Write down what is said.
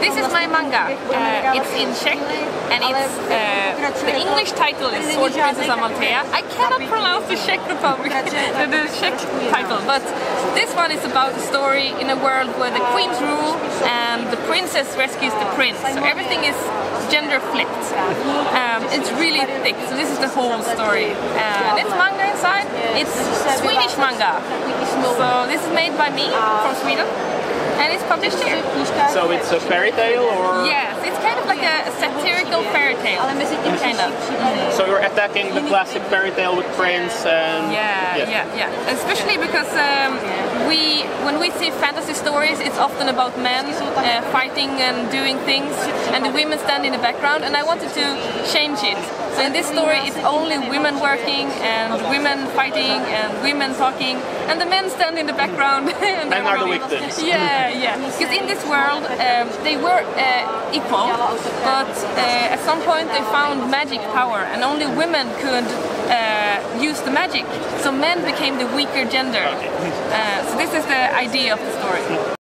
This is my manga. Uh, it's in Czech and it's uh, the English title is Sword Princess Amaltea. I cannot pronounce the Czech Republic, the, the Czech title, but this one is about a story in a world where the queens rule and the princess rescues the prince. So everything is gender flipped. Um, it's really thick, so this is the whole story. Uh, and it's manga inside. It's Swedish manga. So this is made by me from Sweden and it's published here. So it's a fairy tale or? Yes, it's kind of like a satirical fairy tale, kind of. So you're attacking the classic fairy tale with prince and... Yeah, yeah, yeah. Especially because um, we, when we see fantasy stories, it's often about men uh, fighting and doing things, and the women stand in the background, and I wanted to change it. So in this story, it's only women working, and women fighting, and women talking, and the men stand in the background. and Men are the victims. Yeah, yeah. Because in this world, um, they were uh, equal, but uh, at some point they found magic power, and only women could uh, use the magic. So men became the weaker gender. Uh, so this is the idea of the story.